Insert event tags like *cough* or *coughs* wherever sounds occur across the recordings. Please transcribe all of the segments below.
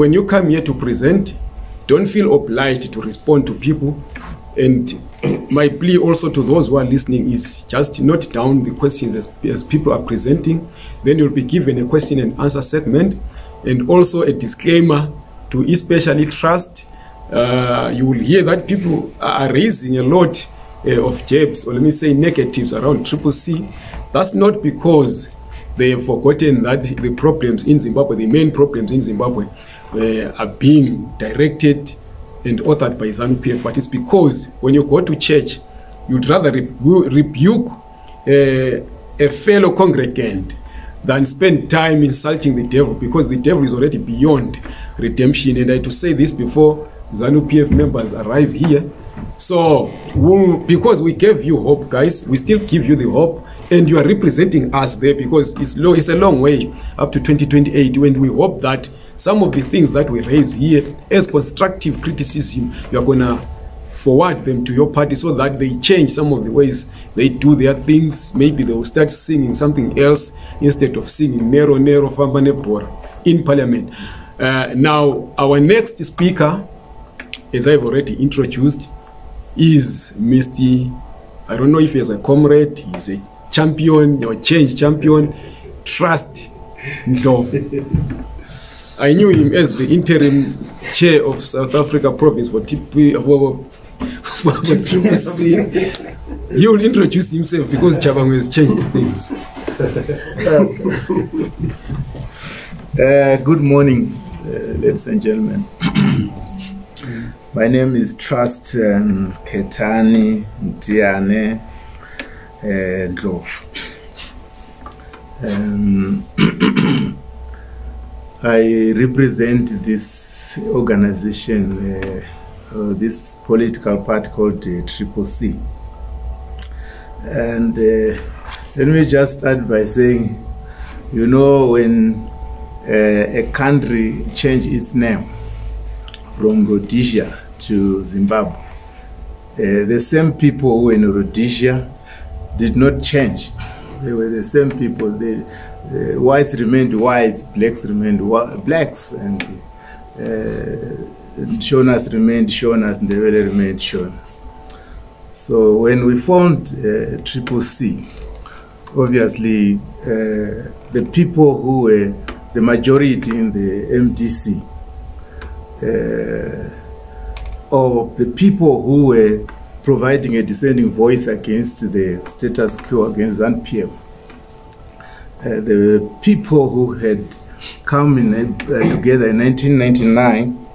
when you come here to present, don't feel obliged to respond to people. And *clears throat* my plea also to those who are listening is just note down the questions as, as people are presenting. Then you'll be given a question and answer segment and also a disclaimer to especially trust. Uh, you will hear that people are raising a lot uh, of jabs or let me say negatives around triple C. That's not because they have forgotten that the problems in Zimbabwe, the main problems in Zimbabwe, uh, are being directed and authored by ZANU PF. But it's because when you go to church, you'd rather rebu- rebuke uh, a fellow congregant than spend time insulting the devil because the devil is already beyond redemption. And I had to say this before ZANU PF members arrive here. So, we'll, because we gave you hope, guys, we still give you the hope, and you are representing us there because it's low, it's a long way up to 2028. When we hope that some of the things that we raise here as constructive criticism, you are gonna forward them to your party so that they change some of the ways they do their things. Maybe they will start singing something else instead of singing Nero Nero Famba Nebora in parliament. Uh, now, our next speaker, as I've already introduced, is Mr. I don't know if he's a comrade, he's a champion, or change champion, Trust Ndlovu. *laughs* I knew him as the interim chair of South Africa province for TP for, for, for Triple C. He will introduce himself because Chabang has changed things. *laughs* Uh, good morning, uh, ladies and gentlemen. *clears throat* My name is Trust um, Ketani Ndiane uh, Ndlovu. Um, *clears throat* I represent this organization, uh, uh, this political party called uh, Triple C. And uh, let me just start by saying, you know, when a country changed its name from Rhodesia to Zimbabwe, the same people who were in Rhodesia did not change. They were the same people. They, uh, whites remained whites, blacks remained blacks, and uh, Shonas remained Shonas, and the Ndebele remained Shonas. So when we formed uh, Triple C, obviously uh, the people who were the majority in the MDC, uh, or the people who were providing a dissenting voice against the status quo against ZANU-PF, uh, the people who had come in, uh, together in 1999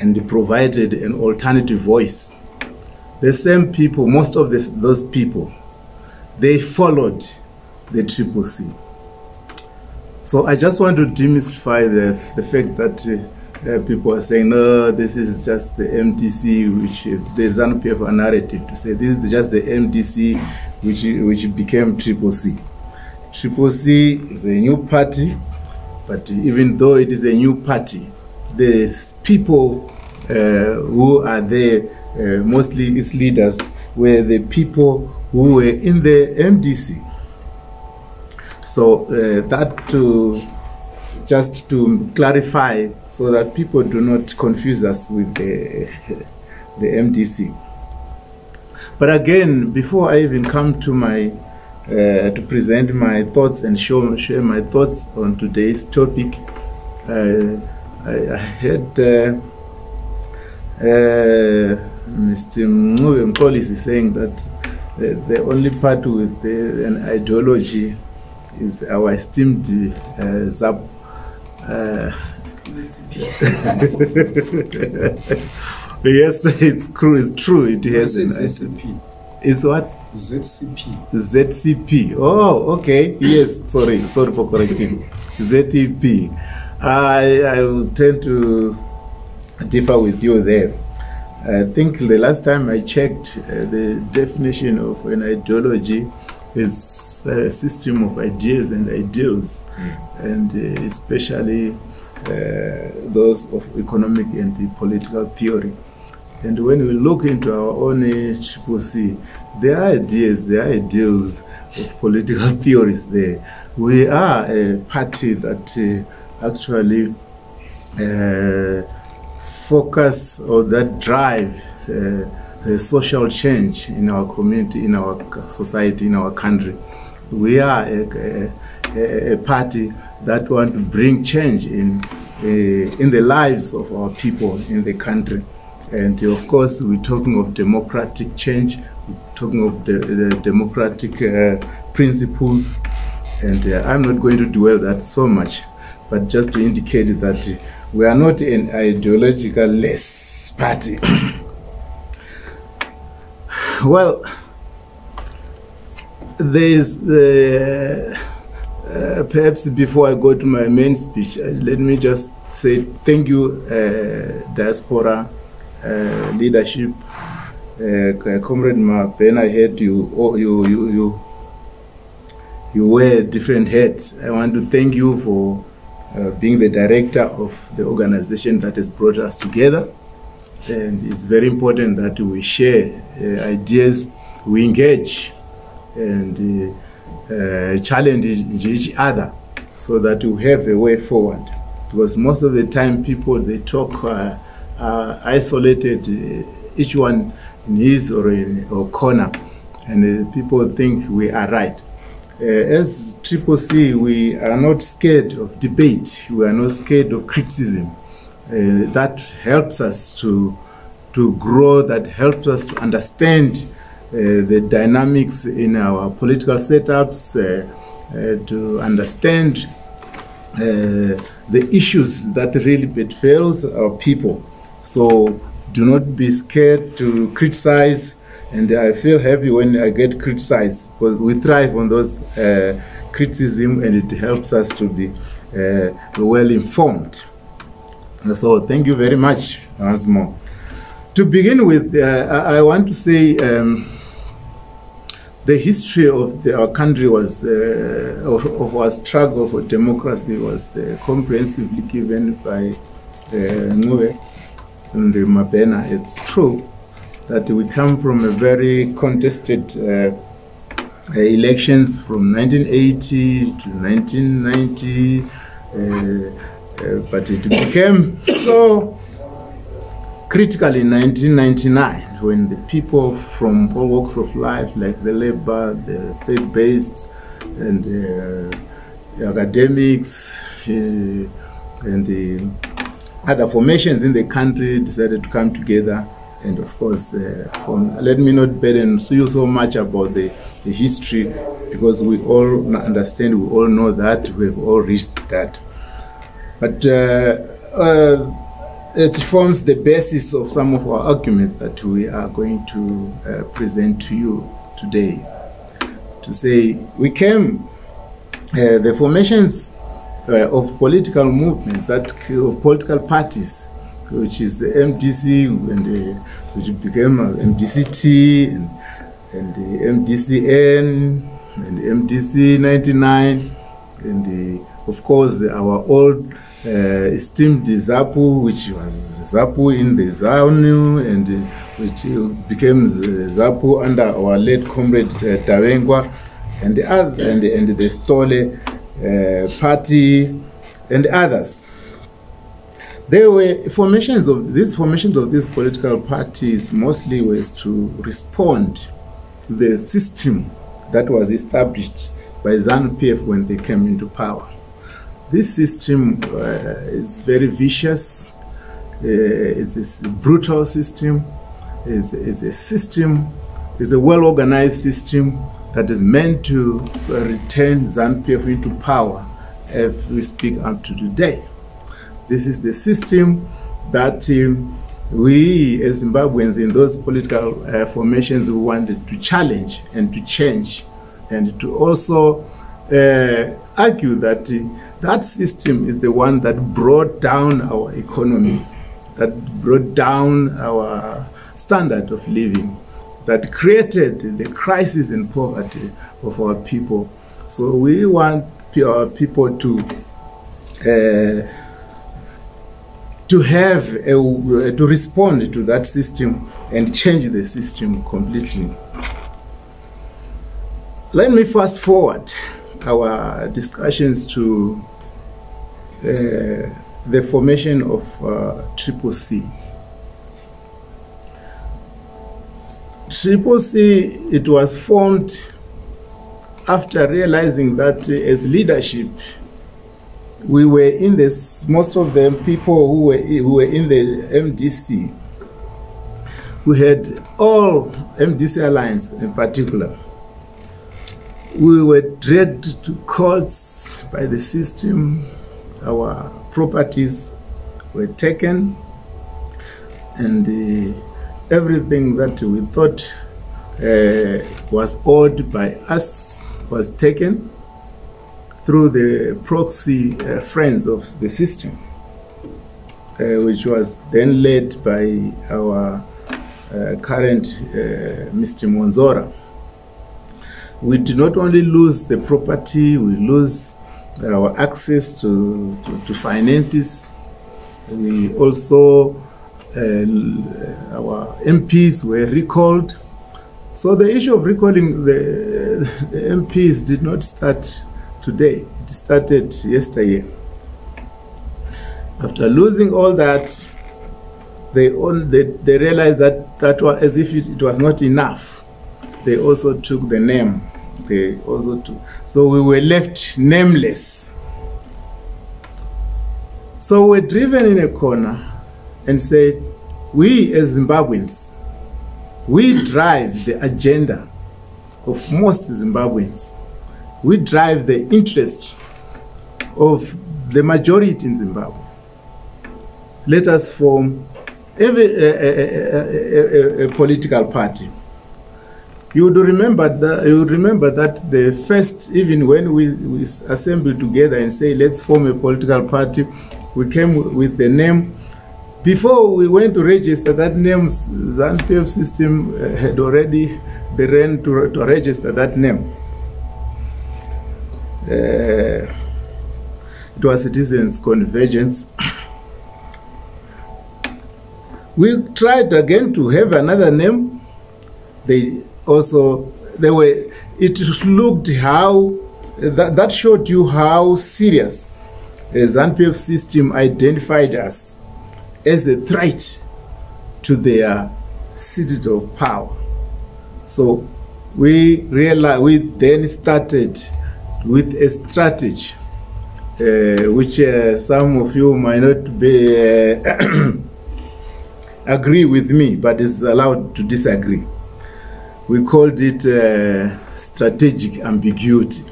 and provided an alternative voice. The same people, most of this, those people, they followed the Triple C. So I just want to demystify the, the fact that uh, uh, people are saying, no, this is just the MDC, which is the ZANU-PF narrative to say this is just the MDC, which, which became Triple C. Triple C is a new party, but even though it is a new party, the people uh, who are there, uh, mostly its leaders, were the people who were in the MDC. So uh, that to just to clarify, so that people do not confuse us with the the MDC. But again, before I even come to my uh, to present my thoughts and show, share my thoughts on today's topic. Uh, I, I had uh, Mr. Mngube Mkolisi saying that the, the only part with the, an ideology is our esteemed uh, Zab. Uh, *laughs* yes, it's true. It's true. It has. an ZCP. Is what? ZCP. ZCP. Oh, okay. Yes. Sorry. Sorry for correcting. *laughs* ZCP. I I will tend to differ with you there. I think the last time I checked, uh, the definition of an ideology is a system of ideas and ideals, and uh, especially uh, those of economic and political theory. And when we look into our own uh, Triple C, there are ideas, there are ideals of political *laughs* theories there. We are a party that uh, actually uh, focus or that drive uh, uh, social change in our community, in our society, in our country. We are a, a, a party that want to bring change in uh, in the lives of our people in the country. And of course, we're talking of democratic change, we're talking of the, the democratic uh, principles. And uh, I'm not going to dwell that so much, but just to indicate that we are not an ideological less party. *coughs* well, there's uh, uh, perhaps before I go to my main speech, uh, let me just say thank you, uh, diaspora uh, leadership, uh, Comrade Ben. I heard you, oh, you, you, you, you wear different hats. I want to thank you for uh, being the director of the organization that has brought us together. And it's very important that we share ideas, we engage, and uh, uh, challenge each other so that we have a way forward. Because most of the time, people they talk uh, isolated, uh, each one in his or in or corner, and uh, people think we are right. Uh, as Triple C, we are not scared of debate. We are not scared of criticism. Uh, that helps us to to grow. That helps us to understand uh, the dynamics in our political setups. Uh, uh, to understand uh, the issues that really befalls our people. So do not be scared to criticize and I feel happy when I get criticized because we thrive on those uh, criticism and it helps us to be uh, well informed. So thank you very much once more. To begin with, uh, I want to say um, the history of the, our country was, uh, of, of, our struggle for democracy was uh, comprehensively given by uh, and Mabena. It's true that we come from a very contested uh, uh, elections from 1980 to 1990, uh, but it became so critical in 1999 when the people from all walks of life, like the labor, the faith-based, and uh, academics, uh, and the other formations in the country decided to come together and of course, uh, from, let me not burden you so much about the, the history because we all understand, we all know that, we have all reached that. But uh, uh, it forms the basis of some of our arguments that we are going to uh, present to you today. To say we came, uh, the formations uh, of political movements, that of political parties, which is the MDC, and the, which became MDCT, and, and the MDCN, and the MDC 99, and the, of course our old uh, esteemed ZAPU, which was ZAPU in the ZANU, and uh, which became ZAPU under our late comrade uh, Tavengwa, and the other, and, and the Stole uh, party, and others. There were formations of these formations of these political parties mostly was to respond to the system that was established by ZANU PF when they came into power. This system uh, is very vicious. Uh, it's a brutal system. It's, it's a system. It's a well-organized system that is meant to return ZANU PF into power as we speak up to today. This is the system that um, we as Zimbabweans in those political uh, formations we wanted to challenge and to change and to also uh, argue that uh, that system is the one that brought down our economy, that brought down our standard of living, that created the crisis and poverty of our people. So we want our people to uh, to have a, to respond to that system and change the system completely. Let me fast forward our discussions to uh, the formation of uh, Triple C. Triple C, it was formed after realizing that uh, as leadership, we were in this, most of them people who were, who were in the MDC, we had all MDC Alliance in particular. We were dragged to courts by the system. Our properties were taken, and uh, everything that we thought uh, was owed by us was taken through the proxy uh, friends of the system, uh, which was then led by our uh, current uh, Mr. Mwonzora. We did not only lose the property, we lose our access to, to, to finances. We also, uh, our MPs were recalled. So the issue of recalling the, *laughs* the MPs did not start today. It started yesterday. After losing all that, they, own, they, they realized that that was as if it, it was not enough. They also took the name. They also took. So we were left nameless. So we're driven in a corner and said, we as Zimbabweans, we drive the agenda of most Zimbabweans. We drive the interest of the majority in Zimbabwe. Let us form every, a, a, a, a, political party. You would remember that you would remember that the first, even when we, we assembled together and say let's form a political party, we came with the name. Before we went to register, that name ZANU-PF system uh, had already begun to, to register that name. Uh, it was Citizens Convergence. we tried again to have another name. They also they were. It looked how that, that showed you how serious the ZANU-PF system identified us as a threat to their citadel of power. So we realized we then started with a strategy uh, which uh, some of you might not be uh, *clears throat* agree with me, but is allowed to disagree. We called it uh, strategic ambiguity.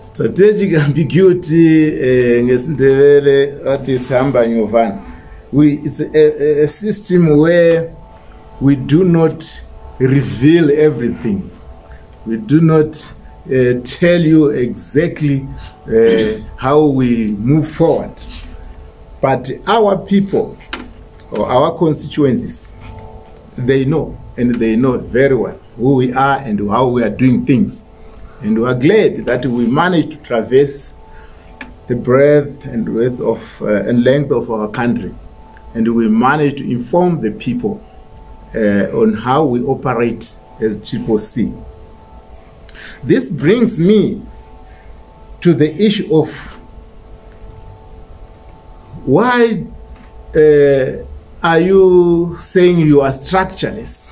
Strategic *laughs* ambiguity wathi sihamba nyovana. We it's a, a system where we do not reveal everything. We do not uh, tell you exactly uh, how we move forward. But our people or our constituencies, they know, and they know very well who we are and how we are doing things. And we are glad that we managed to traverse the breadth and width of uh, and length of our country, and we managed to inform the people uh, on how we operate as Triple. This brings me to the issue of why uh, are you saying you are structureless?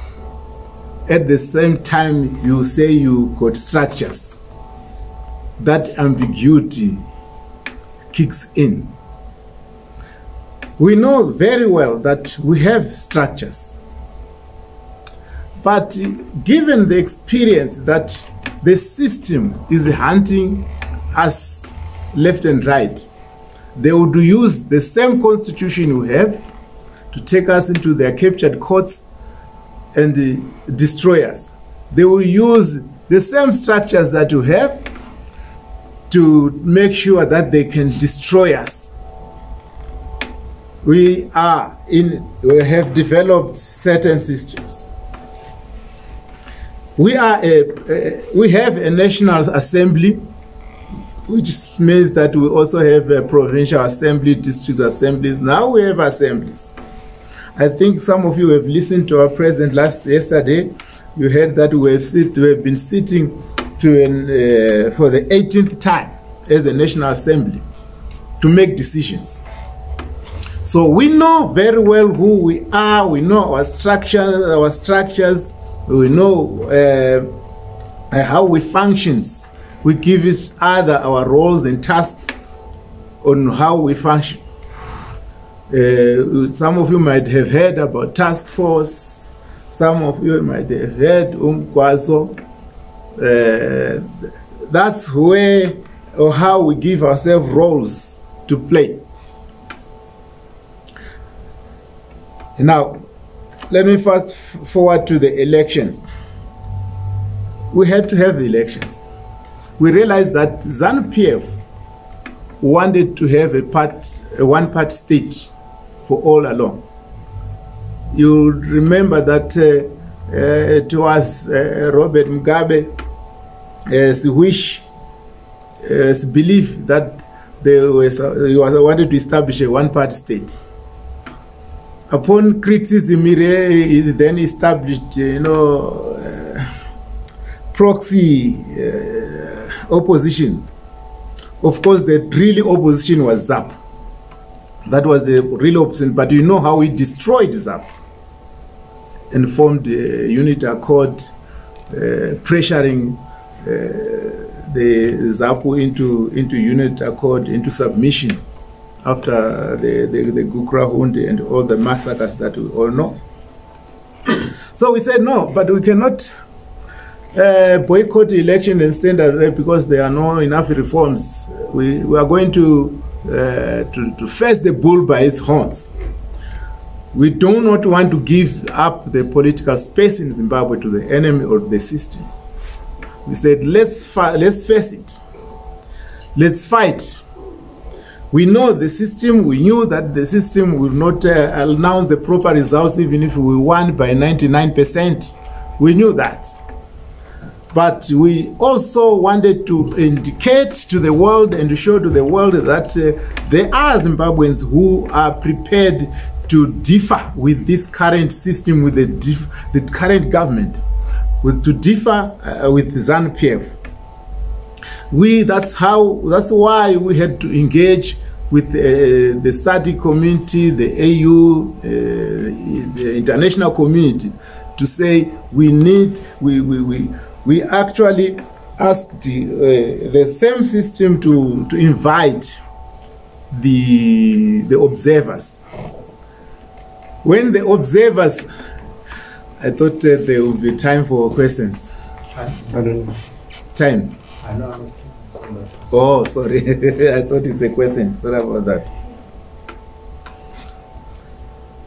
At the same time, you say you got structures. That ambiguity kicks in. We know very well that we have structures. But given the experience that the system is hunting us left and right, they would use the same constitution we have to take us into their captured courts and uh, destroy us. They will use the same structures that you have to make sure that they can destroy us. We are in, we have developed certain systems. We are a, we have a national assembly, which means that we also have a provincial assembly, district assemblies. Now we have assemblies. I think some of you have listened to our president last yesterday. You heard that we have, sit, we have been sitting to an, uh, for the 18th time as a National Assembly. to make decisions. So we know very well who we are. We know our structures, our structures. We know uh, how we functions. We give each other our roles and tasks on how we function. Uh, some of you might have heard about task force. Some of you might have heard umkwaso. Uh, that's where or how we give ourselves roles to play. Now, let me fast forward to the elections. We had to have the election. We realized that ZANU PF wanted to have a part, a one-part state for all along. You remember that uh, uh, it was uh, Robert Mugabe's wish, his belief that they was, he was wanted to establish a one-part state upon criticism, he then established, you know, uh, proxy uh, opposition. Of course, the real opposition was ZAP. That was the real option. but you know how we destroyed ZAP and formed a unit accord, uh, pressuring uh, the ZAPU into, into unit accord, into submission after the, the, the Gukurahundi and all the massacres that we all know. *clears throat* so we said no, but we cannot uh, boycott the election and stand there because there are no enough reforms. We, we are going to, uh, to, to face the bull by its horns. We do not want to give up the political space in Zimbabwe to the enemy or the system. We said, let's, let's face it. Let's fight we know the system, we knew that the system will not uh, announce the proper results even if we won by 99%. We knew that. But we also wanted to indicate to the world and to show to the world that uh, there are Zimbabweans who are prepared to differ with this current system, with the, the current government, with, to differ uh, with ZANU-PF we that's how that's why we had to engage with uh, the SADC community, the AU, uh, the international community to say we need, we, we, we, we actually asked the, uh, the same system to, to invite the, the observers. When the observers, I thought uh, there would be time for questions. I don't know. Time. I know. Oh, sorry. *laughs* I thought it's a question. Sorry about that.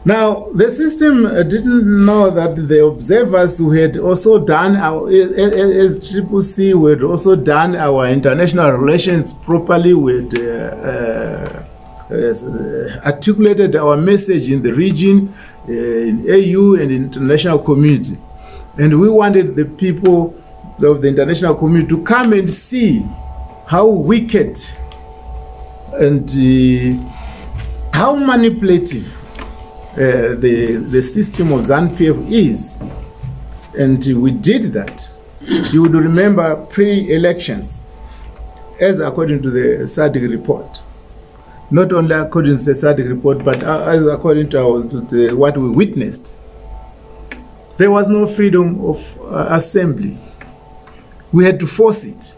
Now, the system uh, didn't know that the observers who had also done our, as Triple C, we had also done our international relations properly, we had uh, uh, articulated our message in the region, uh, in AU and international community. And we wanted the people of the international community to come and see how wicked and uh, how manipulative uh, the, the system of ZANU-PF is. And we did that. you would remember pre-elections, as according to the SADC report, not only according to the SADC report, but as according to, our, to the, what we witnessed, there was no freedom of uh, assembly. We had to force it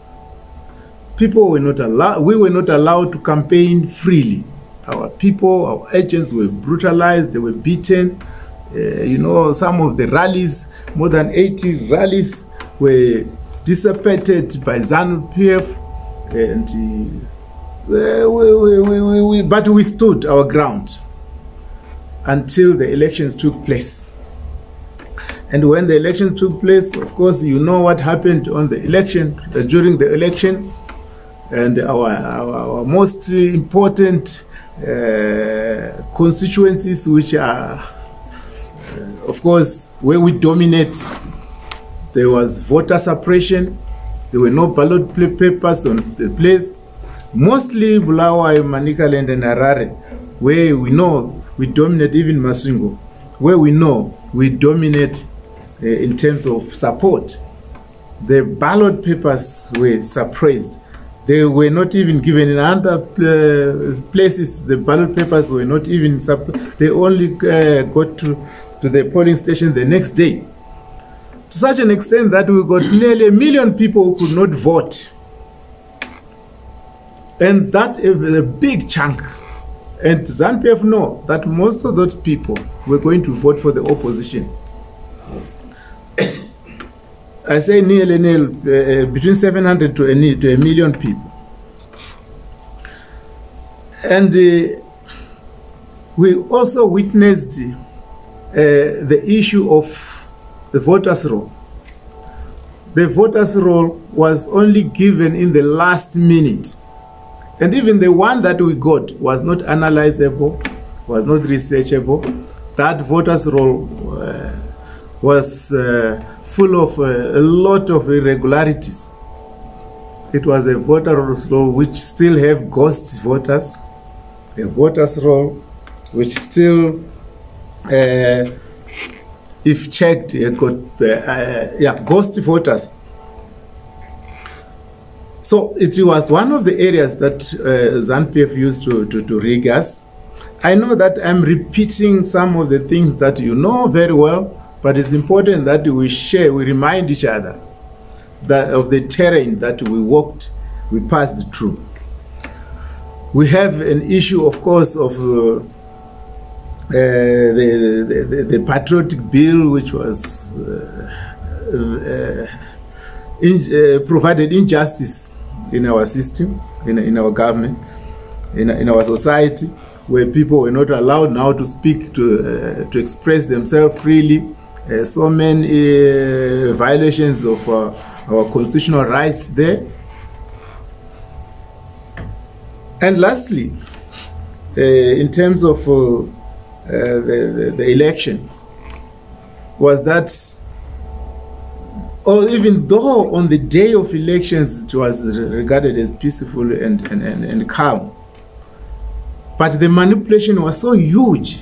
people were not allowed, we were not allowed to campaign freely. Our people, our agents were brutalized, they were beaten. Uh, you know, some of the rallies, more than 80 rallies, were dissipated by ZANU PF. And uh, we, we, we, but we stood our ground until the elections took place. And when the election took place, of course, you know what happened on the election, uh, during the election and our, our, our most important uh, constituencies which are uh, of course where we dominate. There was voter suppression. There were no ballot papers on the place. Mostly Bulawayo, Manicaland and Harare where we know we dominate even Masvingo where we know we dominate uh, in terms of support. The ballot papers were suppressed They were not even given in other uh, places. The ballot papers were not even. Supp- they only uh, got to, to the polling station the next day. To such an extent that we got nearly a million people who could not vote. And that is a big chunk. And ZANPF know that most of those people were going to vote for the opposition. I say nearly, nearly uh, between 700 to a, to a million people. And uh, we also witnessed uh, the issue of the voters' roll. The voters' roll was only given in the last minute. And even the one that we got was not analyzable, was not researchable. That voters' roll uh, was full of uh, a lot of irregularities. It was a voter roll which still have ghost voters, a voters roll which still, uh, if checked, uh, got uh, yeah ghost voters. So it was one of the areas that uh, ZANPF used to, to, to rig us. I know that I'm repeating some of the things that you know very well, but it's important that we share, we remind each other that of the terrain that we walked, we passed through. We have an issue, of course, of uh, uh, the, the, the, the, patriotic bill, which was uh, in, provided injustice in our system, in, in our government, in, in our society, where people were not allowed now to speak, to, to express themselves freely. Uh, so many uh, violations of uh, our constitutional rights there. And lastly, in terms of the, the, the, elections, was that, or even though on the day of elections it was regarded as peaceful and, and, and, and calm, but the manipulation was so huge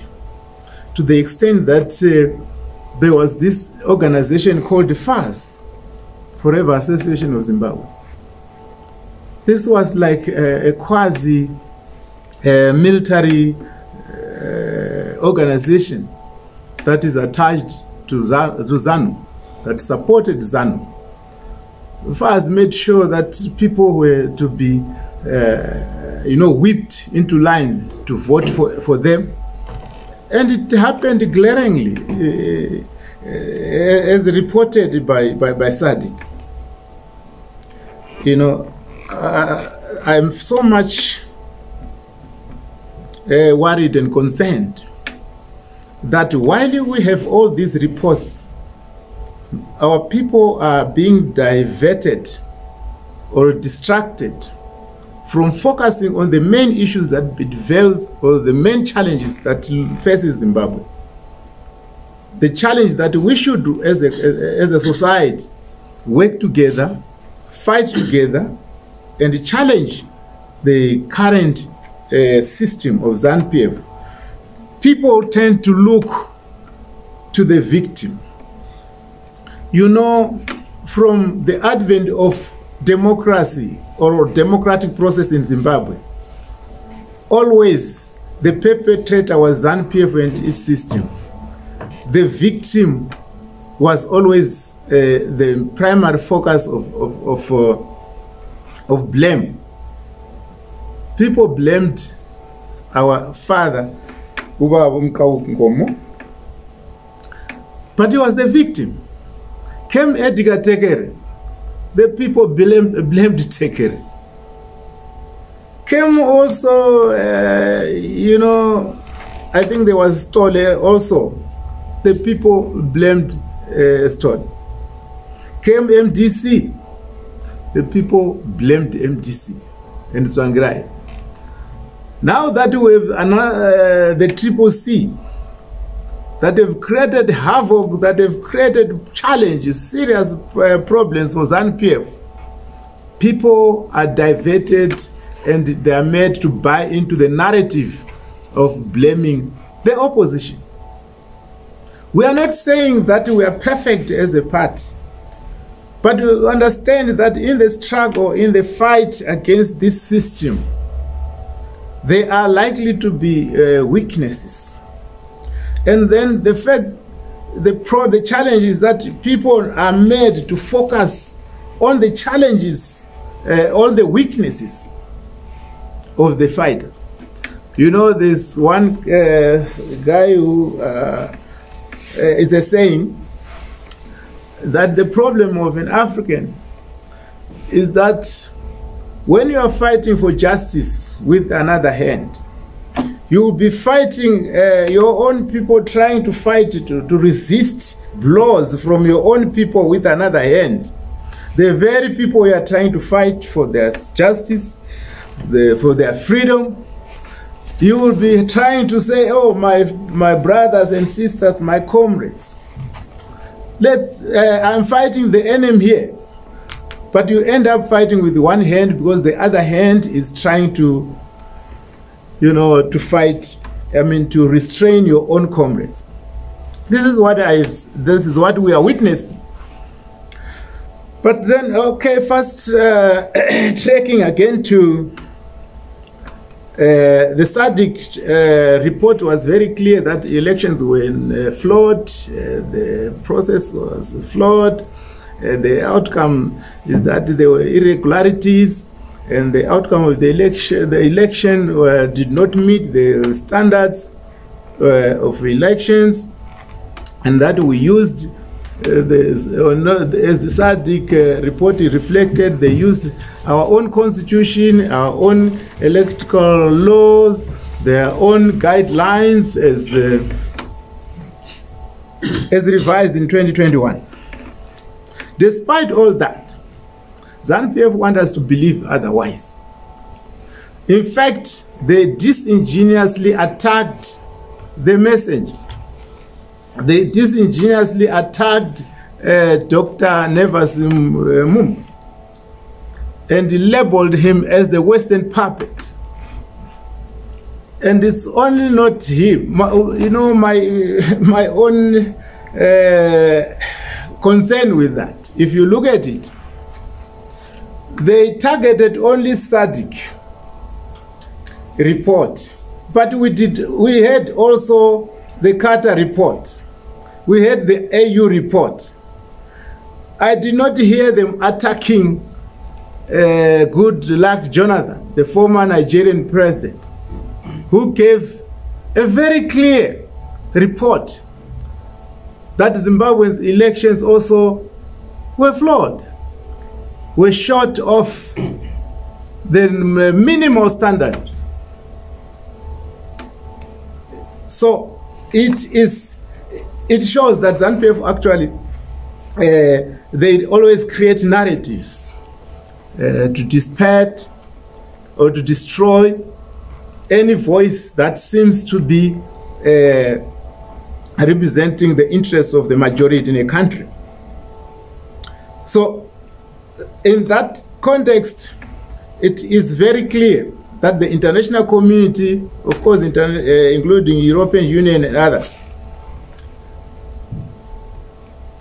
to the extent that uh, there was this organization called FAZ, Forever Association of Zimbabwe. This was like a, a quasi uh, military uh, organization that is attached to, ZANU, to ZANU, that supported ZANU. FAZ made sure that people were to be, uh, you know, whipped into line to vote for, for them. And it happened glaringly, as reported by, by, by SADC. You know, uh, I'm so much uh, worried and concerned that while we have all these reports, our people are being diverted or distracted from focusing on the main issues that bedevils or the main challenges that faces Zimbabwe. The challenge that we should do as a, as a society, work together, fight together, and challenge the current uh, system of ZANPF. People tend to look to the victim. You know, from the advent of democracy or democratic process in Zimbabwe, always the perpetrator was ZANPF and its system. The victim was always uh, the primary focus of, of, of, uh, of blame. People blamed our father, but he was the victim. Came Edgar Tekere, the people blamed, blamed Tekere. Came also, uh, you know, I think there was Stole also. The people blamed uh, Stole. Came MDC. The people blamed MDC and Tsvangirai. Now that we have another, uh, the Triple C, that have created havoc, that have created challenges, serious uh, problems for ZANPF. People are diverted and they are made to buy into the narrative of blaming the opposition. We are not saying that we are perfect as a party. But we understand that in the struggle, in the fight against this system, there are likely to be uh, weaknesses. And then the fact, the pro, the challenge is that people are made to focus on the challenges, uh, all the weaknesses of the fighter. You know, there's one uh, guy who uh, uh, is a saying that the problem of an African is that when you are fighting for justice with another hand, you will be fighting uh, your own people trying to fight to, to resist blows from your own people with another hand. The very people you are trying to fight for their justice, the, for their freedom, you will be trying to say, oh, my, my brothers and sisters, my comrades, let's, uh, I'm fighting the enemy here. But you end up fighting with one hand because the other hand is trying to, you know, to fight, I mean, to restrain your own comrades. This is what I, this is what we are witnessing. But then, okay, first uh, *clears throat* again to uh, the SADC uh, report was very clear that elections were uh, flawed, uh, the process was flawed, the outcome is that there were irregularities, and the outcome of the election, the election did not meet the standards of elections, and that we used uh, the, uh, no, as the SADC uh, report reflected, they used our own constitution, our own electoral laws, their own guidelines as, uh, as revised in 2021. Despite all that, ZANU-PF want us to believe otherwise. In fact, they disingenuously attacked the message they disingenuously attacked uh, Dr. Nevers Mumba and labeled him as the Western puppet. And it's only not him. My, you know, my, *laughs* my own uh, concern with that. If you look at it, they targeted only SADC report. But we did we had also the Carter report we had the AU report. I did not hear them attacking uh, Goodluck Jonathan, the former Nigerian president, who gave a very clear report that Zimbabwe's elections also were flawed, were short of the minimal standard. So it is it shows that ZANU-PF actually, uh, they always create narratives uh, to disparage or to destroy any voice that seems to be uh, representing the interests of the majority in a country. So, in that context, it is very clear that the international community, of course, uh, including European Union and others,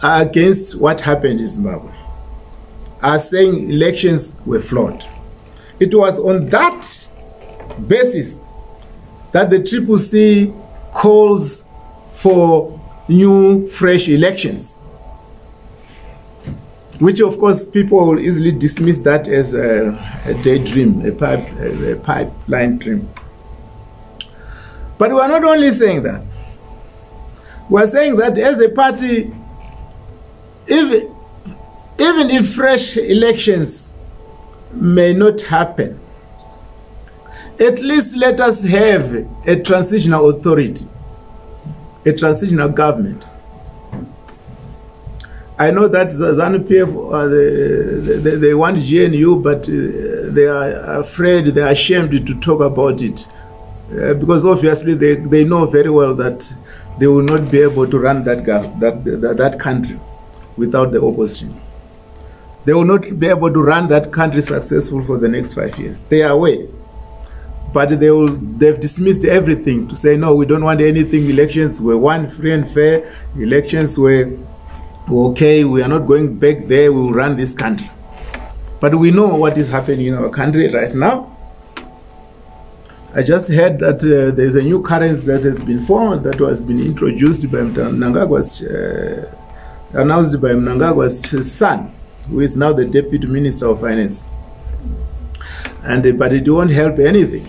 are against what happened in Zimbabwe, are saying elections were flawed. It was on that basis that the Triple C calls for new, fresh elections. Which, of course, people will easily dismiss that as a, a daydream, a, pipe, a, a pipeline dream. But we are not only saying that. We are saying that as a party, even, even if fresh elections may not happen, at least let us have a transitional authority, a transitional government. I know that ZANU-PF, uh, they, they want GNU, but uh, they are afraid, they are ashamed to talk about it. Uh, because obviously they, they know very well that they will not be able to run that, that, that, that country without the opposition. They will not be able to run that country successful for the next five years. They are away. But they will, they've dismissed everything to say, no, we don't want anything. Elections were one free and fair. Elections were okay, we are not going back there, we will run this country. But we know what is happening in our country right now. I just heard that uh, there's a new currency that has been formed that was been introduced by Mnangagwa's, uh, announced by Mnangagwa's son, who is now the deputy minister of finance. And uh, but it won't help anything.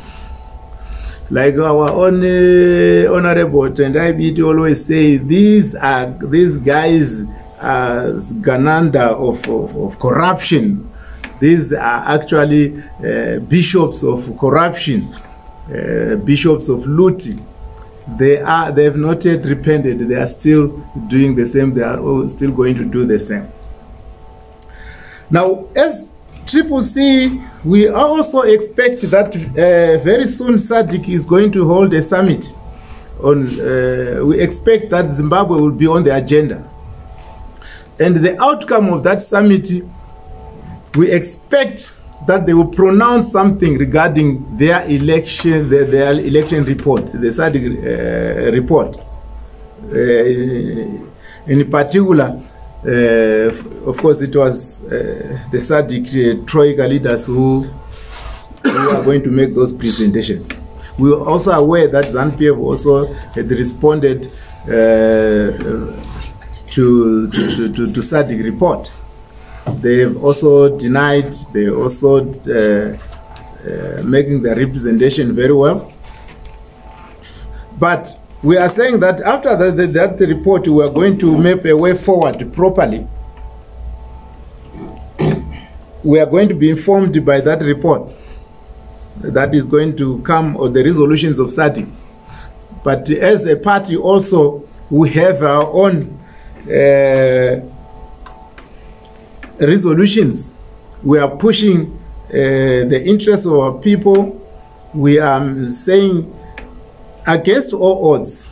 Like our own uh, honorable and IBT always say, these are these guys are gananda of, of, of corruption. These are actually uh, bishops of corruption uh, bishops of looting they are they have not yet repented. They are still doing the same. They are still going to do the same. Now as triple c we also expect that uh, very soon SADC is going to hold a summit on uh, we expect that zimbabwe will be on the agenda and the outcome of that summit we expect that they will pronounce something regarding their election, their, their election report, the SADC uh, report. Uh, in particular, uh, of course, it was uh, the SADC uh, Troika leaders who, who are going to make those presentations. We are also aware that ZANU-PF also had responded uh, to, to, to, to, SADC report they've also denied, they also uh, uh, making the representation very well. But we are saying that after the, the, that report, we are going to map a way forward properly. we are going to be informed by that report that is going to come or the resolutions of SADC. But as a party also, we have our own resolutions. We are pushing uh, the interests of our people. We are saying against all odds.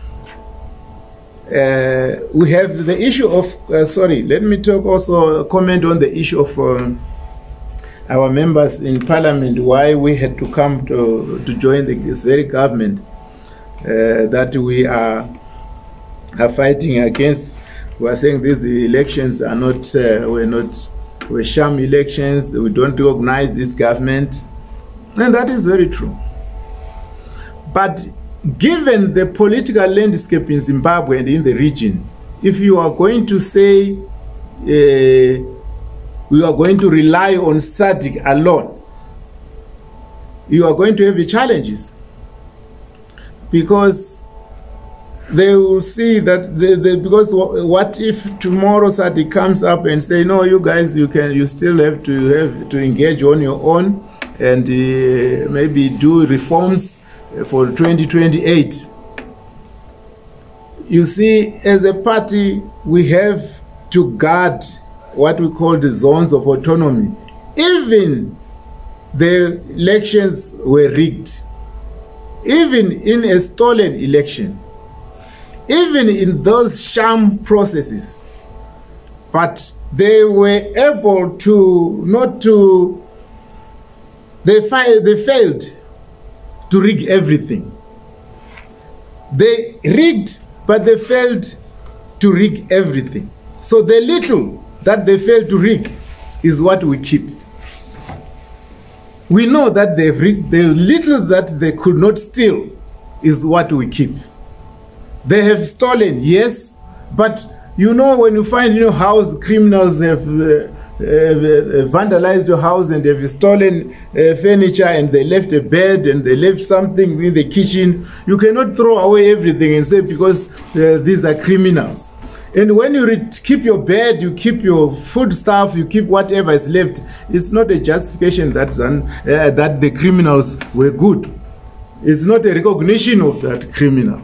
Uh, we have the issue of, uh, sorry, let me talk also, comment on the issue of um, our members in parliament, why we had to come to, to join the, this very government uh, that we are, are fighting against. We are saying these elections are not, uh, we're not, we're sham elections, we don't recognize this government. And that is very true. But given the political landscape in Zimbabwe and in the region, if you are going to say uh, we are going to rely on SADC alone, you are going to have challenges. Because they will see that the, the, because what if tomorrow SADC comes up and say no you guys you can you still have to have to engage on your own and uh, maybe do reforms for 2028 you see as a party we have to guard what we call the zones of autonomy. Even the elections were rigged. Even in a stolen election even in those sham processes. But they were able to not to they, they failed to rig everything. They rigged but they failed to rig everything. So the little that they failed to rig is what we keep. We know that they've rigged the little that they could not steal is what we keep they have stolen yes. But you know when you find your house criminals have uh, uh, vandalized your house and they've stolen uh, furniture and they left a bed and they left something in the kitchen you cannot throw away everything and say because uh, these are criminals. And when you keep your bed you keep your food stuff you keep whatever is left it's not a justification that, uh, that the criminals were good. It's not a recognition of that criminal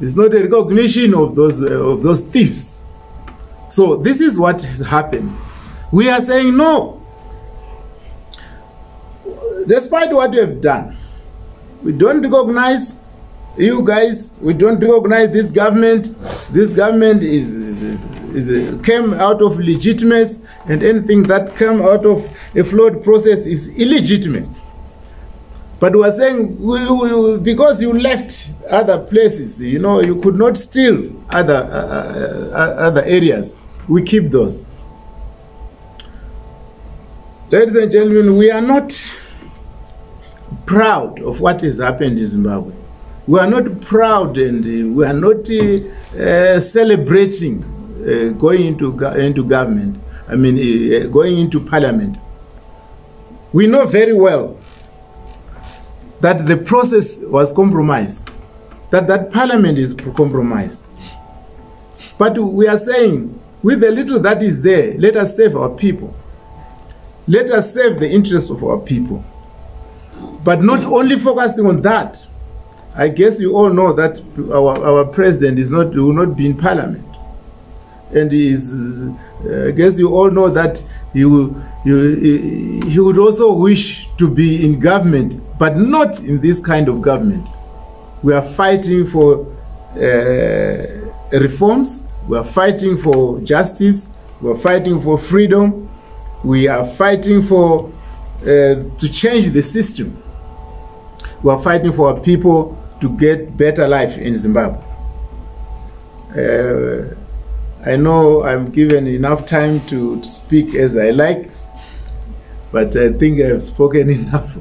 it's not a recognition of those uh, of those thieves. So this is what has happened. We are saying no. Despite what we have done we don't recognize you guys. We don't recognize this government. This government is, is, is, is came out of legitimacy and anything that came out of a flawed process is illegitimate but we are saying because you left other places you know you could not steal other uh, uh, other areas we keep those. Ladies and gentlemen, we are not proud of what has happened in Zimbabwe. We are not proud and uh, we are not uh, uh, celebrating uh, going into, go- into government, I mean, uh, going into parliament. We know very well that the process was compromised, that that parliament is compromised. But we are saying, with the little that is there, let us save our people. Let us save the interests of our people. But not only focusing on that. I guess you all know that our, our president is not will not be in parliament, and is. I guess you all know that he will. He, he would also wish to be in government, but not in this kind of government. We are fighting for uh, reforms. We are fighting for justice. We are fighting for freedom. We are fighting for uh, to change the system. We are fighting for our people to get better life in Zimbabwe. Uh, I know I'm given enough time to, to speak as I like, but I think I've spoken *laughs* enough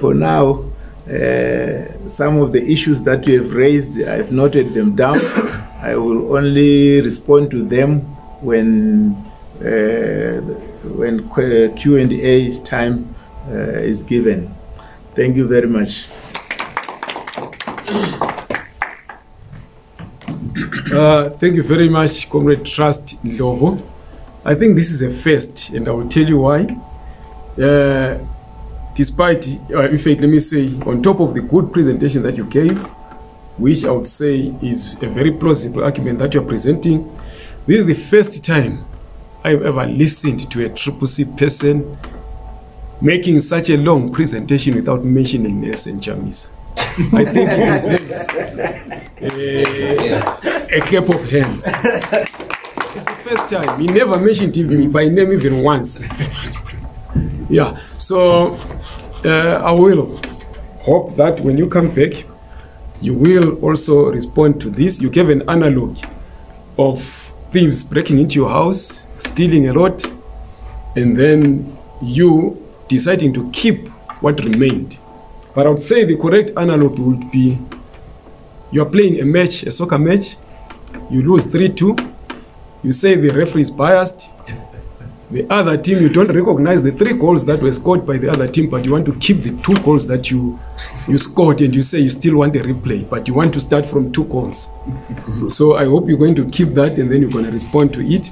for now. Uh, some of the issues that you have raised, I've noted them down. *coughs* I will only respond to them when uh, when Q and A time uh, is given. Thank you very much. *coughs* Uh, thank you very much, Comrade Trust Ndlovu. I think this is a first, and I will tell you why. Uh, despite, uh, in fact, let me say, on top of the good presentation that you gave, which I would say is a very plausible argument that you're presenting, this is the first time I've ever listened to a Triple C person making such a long presentation without mentioning Nelson Chamisa. I think he deserves a, a clap of hands. It's the first time. He never mentioned me by name even once. Yeah, so uh, I will hope that when you come back, you will also respond to this. You gave an analog of thieves breaking into your house, stealing a lot, and then you deciding to keep what remained. But I would say the correct analog would be you're playing a match, a soccer match, you lose 3 2, you say the referee is biased. The other team, you don't recognize the three goals that were scored by the other team, but you want to keep the two goals that you you scored, and you say you still want a replay, but you want to start from two goals. so I hope you're going to keep that, and then you're going to respond to it.